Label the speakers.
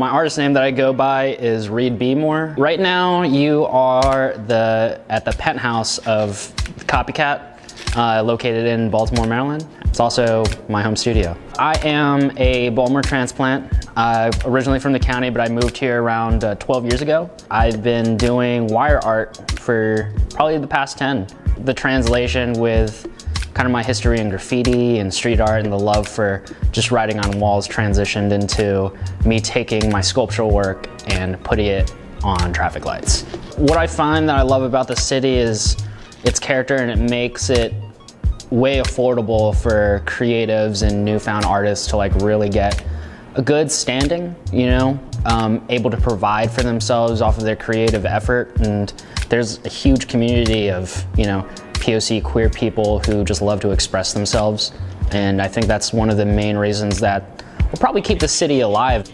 Speaker 1: My artist name that I go by is Reed Bmore. Right now, you are the at the penthouse of Copycat, uh, located in Baltimore, Maryland. It's also my home studio. I am a marrow transplant. Uh, originally from the county, but I moved here around uh, 12 years ago. I've been doing wire art for probably the past 10. The translation with kind of my history in graffiti and street art and the love for just writing on walls transitioned into me taking my sculptural work and putting it on traffic lights. What I find that I love about the city is its character and it makes it way affordable for creatives and newfound artists to like really get a good standing, you know, um, able to provide for themselves off of their creative effort. And there's a huge community of, you know, POC queer people who just love to express themselves. And I think that's one of the main reasons that will probably keep the city alive.